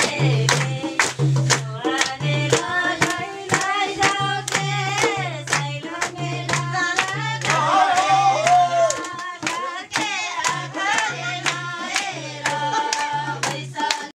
head.